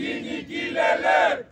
kìnìkì lẹ́lẹ́ẹ̀kì.